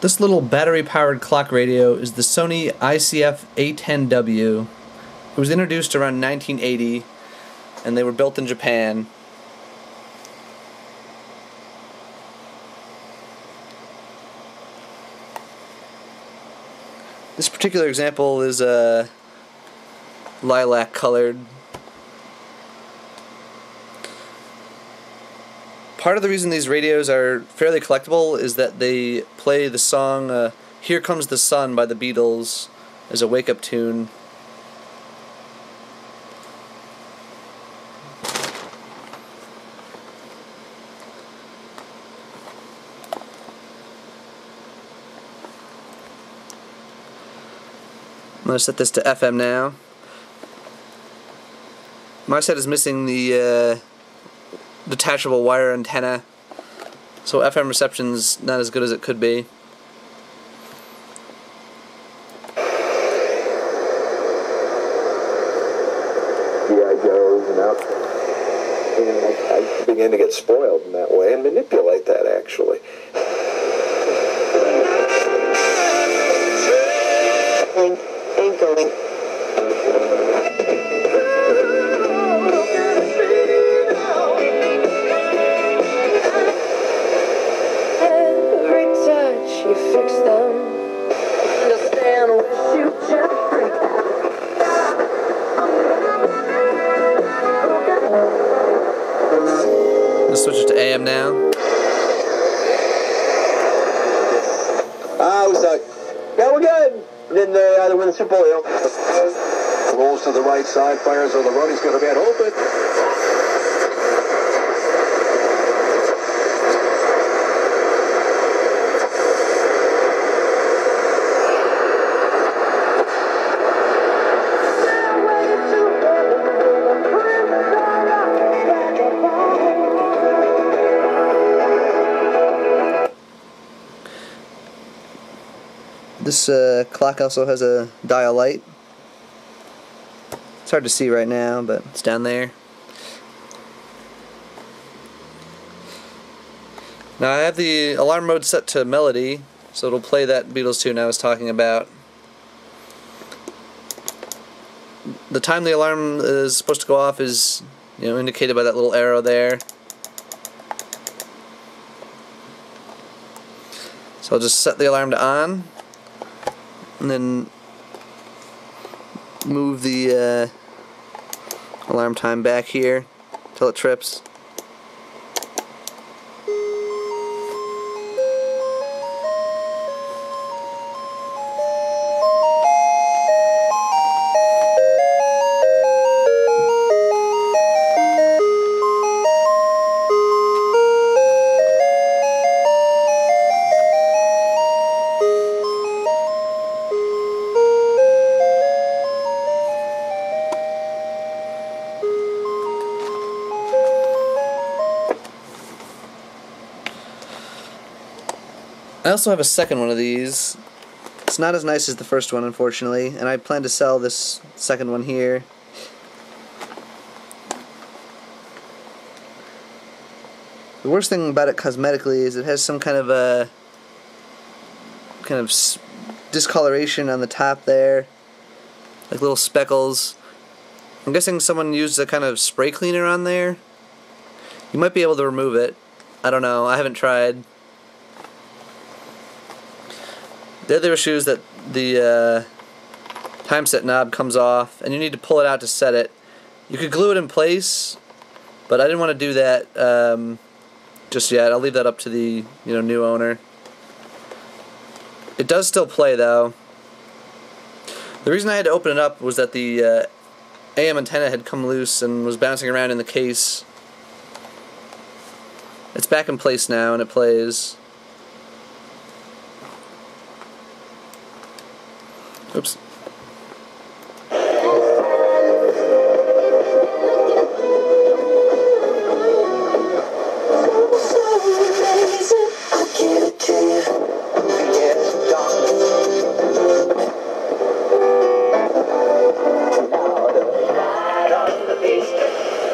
This little battery powered clock radio is the Sony ICF A10W. It was introduced around 1980 and they were built in Japan. This particular example is uh, lilac colored. Part of the reason these radios are fairly collectible is that they play the song uh, Here Comes the Sun by the Beatles as a wake up tune. I'm going to set this to FM now. My set is missing the uh, detachable wire antenna, so FM reception's not as good as it could be. GI Joes and out. And I, I began to get spoiled in that way and manipulate that actually. Ain't, ain't going. Yeah, we're good. Didn't uh, they either win the Super Bowl? You know? Rolls to the right side, fires on the run. He's going to get open. This uh, clock also has a dial light. It's hard to see right now, but it's down there. Now I have the alarm mode set to melody, so it'll play that Beatles tune I was talking about. The time the alarm is supposed to go off is, you know, indicated by that little arrow there. So I'll just set the alarm to on and then move the uh, alarm time back here till it trips. I also have a second one of these. It's not as nice as the first one, unfortunately, and I plan to sell this second one here. The worst thing about it cosmetically is it has some kind of a kind of discoloration on the top there, like little speckles. I'm guessing someone used a kind of spray cleaner on there. You might be able to remove it. I don't know. I haven't tried. The other issue is that the uh, time set knob comes off, and you need to pull it out to set it. You could glue it in place, but I didn't want to do that um, just yet. I'll leave that up to the you know new owner. It does still play though. The reason I had to open it up was that the uh, AM antenna had come loose and was bouncing around in the case. It's back in place now and it plays. Oops.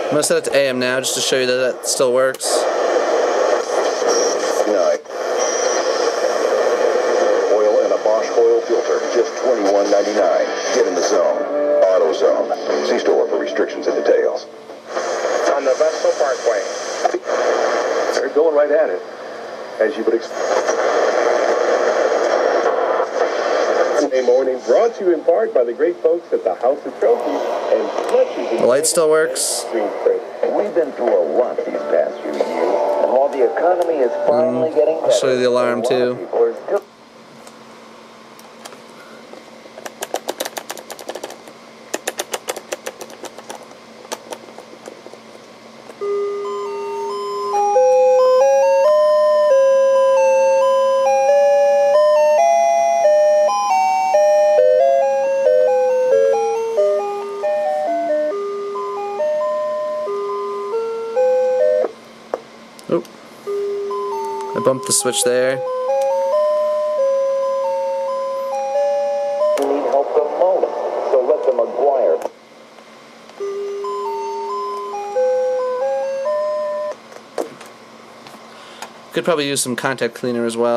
I'm gonna set it to AM now just to show you that that still works. $9.99. Get in the zone. AutoZone. See store for restrictions and details. on the Vestal Parkway. They're going right at it, as you would expect. Sunday morning brought to you in part by the great folks at the House of Trophies and Fletcher's. The light still works. We've been through a lot these past few years, and while the economy is finally mm, getting better, I'll show you the alarm, too. I bumped the switch there. need help the most. So let the McGuire Could probably use some contact cleaner as well.